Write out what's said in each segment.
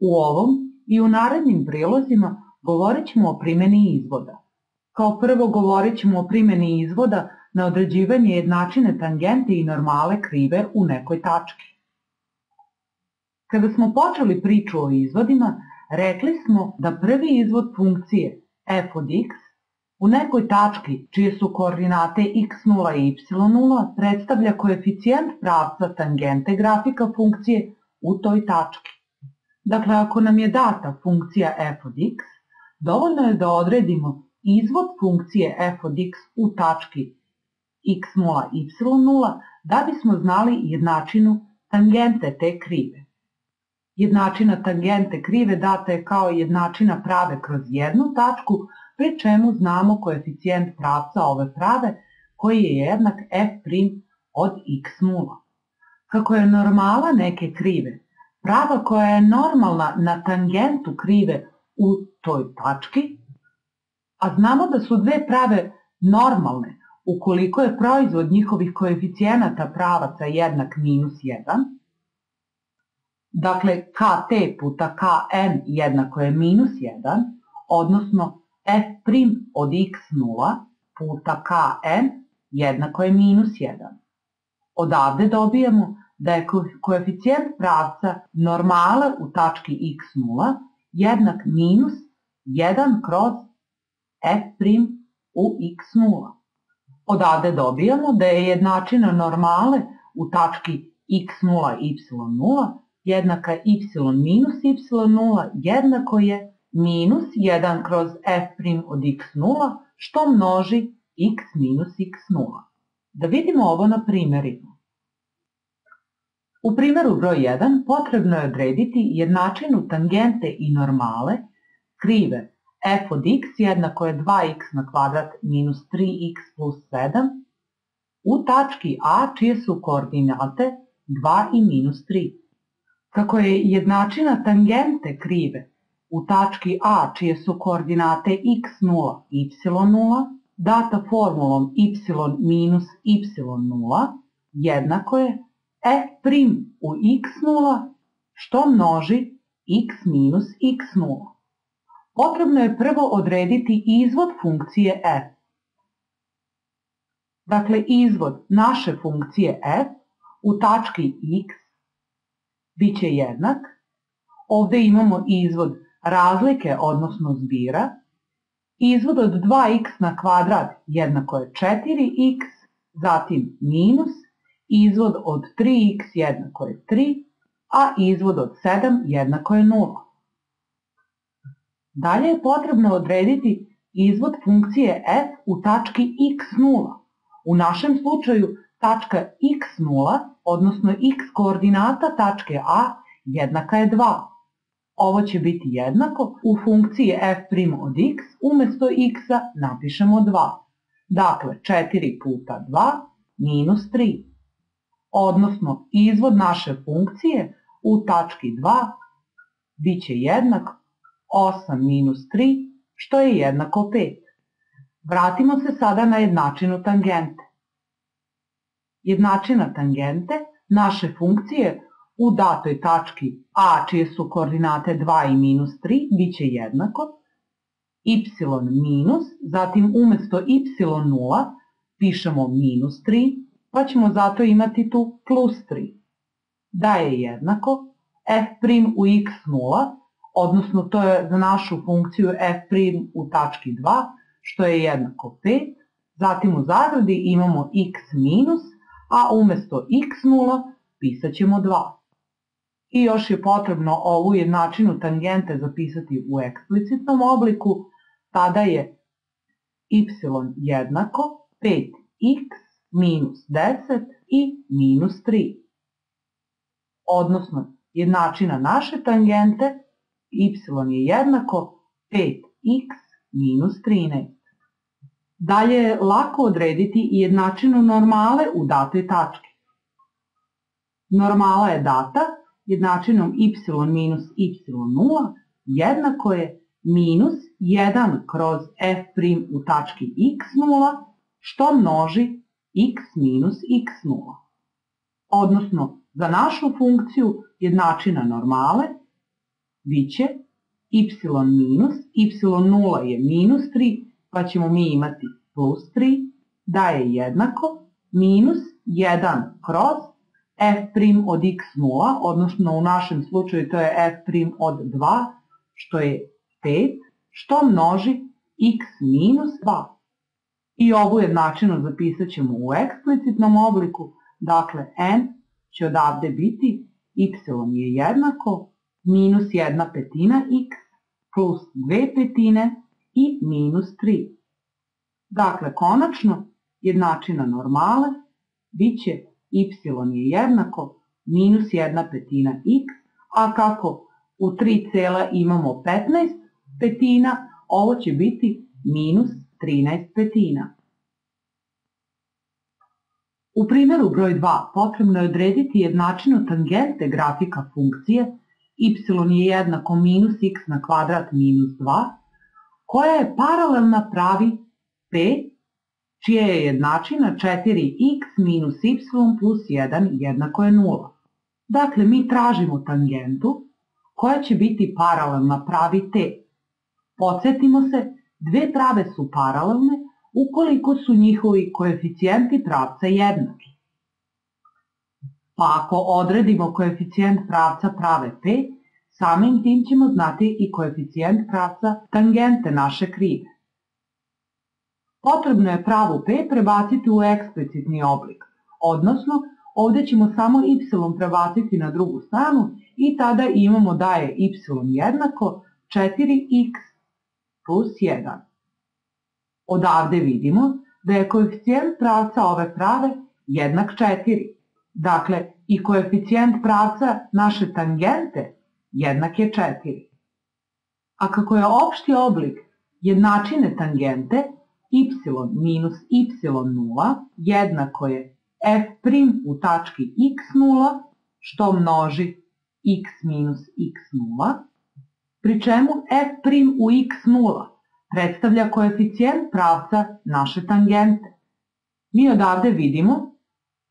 U ovom i u narednim prilozima govorit ćemo o primjeni izvoda. Kao prvo govorit ćemo o primjeni izvoda na određivanje jednačine tangente i normale krive u nekoj tački. Kada smo počeli priču o izvodima, rekli smo da prvi izvod funkcije f od x u nekoj tački čije su koordinate x0 i y0 predstavlja koeficijent pravca tangente grafika funkcije u toj tački. Dakle, ako nam je data funkcija f od x, dovoljno je da odredimo izvod funkcije f od x u tački x0, y0 da bismo znali jednačinu tangente te krive. Jednačina tangente krive data je kao jednačina prave kroz jednu tačku, pri čemu znamo koeficijent pravca ove prave koji je jednak f' od x0. Kako je normala neke krive prava koja je normalna na tangentu krive u toj tački, a znamo da su dve prave normalne ukoliko je proizvod njihovih koeficijenata pravaca jednak minus 1, dakle kt puta kn jednako je minus 1, odnosno f' od x0 puta kn jednako je minus 1. Odavde dobijemo da je koeficijent pravca normale u tački x0 jednak minus 1 kroz f' u x0. Odavde dobijamo da je jednačina normale u tački x0 y0 jednaka y minus y0 jednako je minus 1 kroz f' od x0 što množi x minus x0. Da vidimo ovo na primjerima. U primjeru broj 1 potrebno je odrediti jednačinu tangente i normale krive f od x jednako je 2x na kvadrat minus 3x plus 7 u tački A čije su koordinate 2 i minus 3. Kako je jednačina tangente krive u tački A čije su koordinate x0 i y0 data formulom y minus y0 jednako je f' u x0 što množi x minus x0. Potrebno je prvo odrediti izvod funkcije f. Dakle, izvod naše funkcije f u tački x bit će jednak. Ovdje imamo izvod razlike, odnosno zbira. Izvod od 2x na kvadrat jednako je 4x, zatim minus izvod od 3x jednako je 3, a izvod od 7 jednako je 0. Dalje je potrebno odrediti izvod funkcije f u tački x0. U našem slučaju tačka x0, odnosno x koordinata tačke a, jednaka je 2. Ovo će biti jednako, u funkciji f' od x umjesto x napišemo 2. Dakle, 4 puta 2 minus 3 odnosno izvod naše funkcije u tački 2 bit će jednak 8 minus 3, što je jednako 5. Vratimo se sada na jednačinu tangente. Jednačina tangente naše funkcije u datoj tački a čije su koordinate 2 i minus 3 bit će jednako y minus, zatim umjesto y0 pišemo minus 3 pa ćemo zato imati tu plus 3. Da je jednako f' u x0, odnosno to je za našu funkciju f' u tački 2, što je jednako 5. Zatim u zagradi imamo x minus, a umjesto x0 pisat ćemo 2. I još je potrebno ovu jednačinu tangente zapisati u eksplicitnom obliku, tada je y jednako 5x minus 10 i minus 3. Odnosno, jednačina naše tangente y je jednako 5x minus 13. Dalje je lako odrediti jednačinu normale u datoj tački. Normala je data jednačinom y minus y0 jednako je minus 1 kroz f' u tački x0 što množi x minus x0. Odnosno, za našu funkciju jednačina normale bit će y minus, y0 je minus 3, pa ćemo mi imati plus 3, da je jednako minus 1 kroz f' od x0, odnosno u našem slučaju to je f' od 2, što je 5, što množi x minus 2. I ovu jednačinu zapisat ćemo u eksplicitnom obliku, dakle n će odavde biti y je jednako minus 1 petina x plus 2 petine i minus 3. Dakle, konačno, jednačina normale bit će y je jednako minus 1 petina x, a kako u 3 cela imamo 15 petina, ovo će biti minus 13 petina. U primjeru broj 2 potrebno je odrediti jednačinu tangente grafika funkcije y je jednako minus x na kvadrat minus 2, koja je paralelna pravi p, čija je jednačina 4x minus y plus 1 jednako je 0. Dakle, mi tražimo tangentu koja će biti paralelna pravi t. Podsjetimo se, dve prave su paralelne ukoliko su njihovi koeficijenti pravca jednaki. Pa ako odredimo koeficijent pravca prave P, samim tim ćemo znati i koeficijent pravca tangente naše krive. Potrebno je pravu P prebaciti u eksplicitni oblik, odnosno ovdje ćemo samo y prebaciti na drugu stranu i tada imamo da je y jednako 4x plus 1. Odavde vidimo da je koeficijent pravca ove prave jednak 4. Dakle, i koeficijent pravca naše tangente jednak je 4. A kako je opšti oblik jednačine tangente y minus y0 jednako je f' u tački x0 što množi x minus x0, pri čemu f' u x0 predstavlja koeficijent pravca naše tangente. Mi odavde vidimo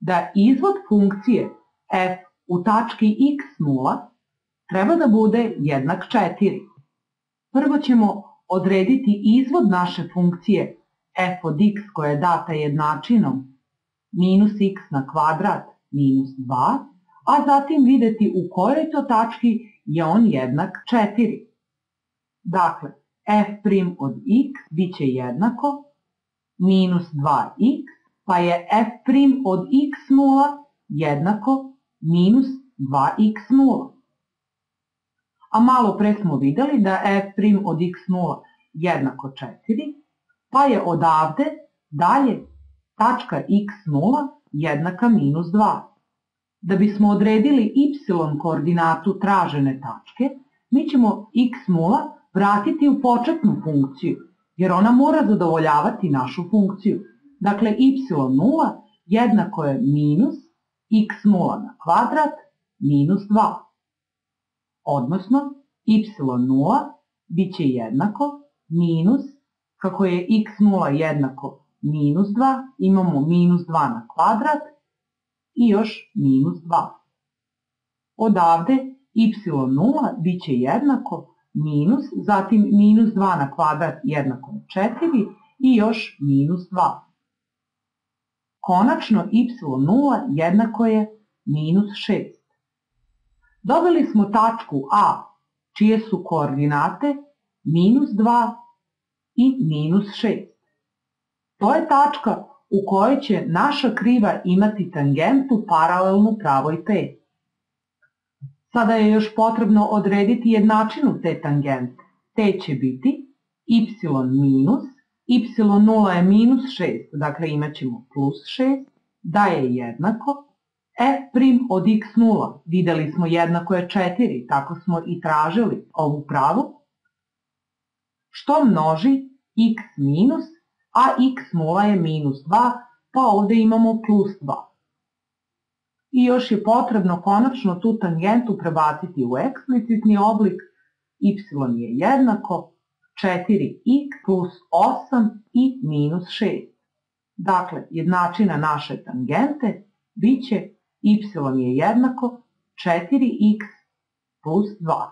da izvod funkcije f u tački x0 treba da bude jednak 4. Prvo ćemo odrediti izvod naše funkcije f od x koja je data jednačinom minus x na kvadrat minus 2, a zatim vidjeti u kojoj to tački je on jednak 4. Dakle, f' od x bit će jednako minus 2x, pa je f' od x0 jednako minus 2x0. A malo pre smo vidjeli da f' od x0 jednako 4, pa je odavde dalje tačka x0 jednaka minus 2. Da bismo odredili y koordinatu tražene tačke, mi ćemo x0 vratiti u početnu funkciju, jer ona mora zadovoljavati našu funkciju. Dakle, y0 jednako je minus x0 na kvadrat minus 2. Odnosno, y0 bit će jednako minus, kako je x0 jednako minus 2, imamo minus 2 na kvadrat i još minus 2. Odavde y0 bit će jednako minus, zatim minus 2 na kvadrat jednako 4 i još minus 2. Konačno y0 jednako je minus 6. Dobili smo tačku A, čije su koordinate minus 2 i minus 6. To je tačka u kojoj će naša kriva imati tangentu paralelnu pravoj P. Sada je još potrebno odrediti jednačinu te tangente. T će biti y minus, y0 je minus 6, dakle imat ćemo plus 6, da je jednako, f' od x0, vidjeli smo jednako je 4, tako smo i tražili ovu pravu, što množi x minus, a x0 je minus 2, pa ovdje imamo plus 2. I još je potrebno konačno tu tangentu prebaciti u eksplicitni oblik, y je jednako 4x plus 8 i minus 6. Dakle, jednačina naše tangente bit će y je jednako 4x plus 2.